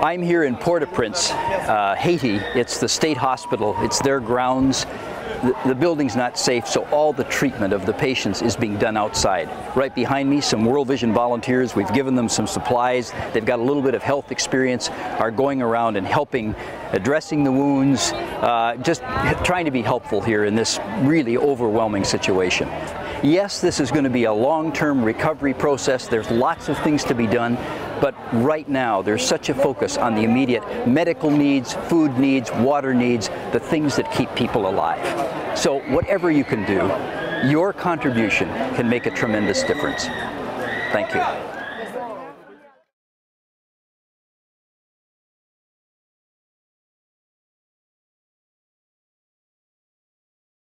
I'm here in Port-au-Prince, uh, Haiti. It's the state hospital. It's their grounds. The, the, building's not safe, so all the treatment of the patients is being done outside. Right behind me, some World Vision volunteers. We've given them some supplies. They've got a little bit of health experience, are going around and helping, addressing the wounds, uh, just trying to be helpful here in this really overwhelming situation. Yes, this is going to be a long-term recovery process. There's lots of things to be done, but right now there's such a focus on the immediate medical needs, food needs, water needs, the things that keep people alive. So whatever you can do, your contribution can make a tremendous difference. Thank you.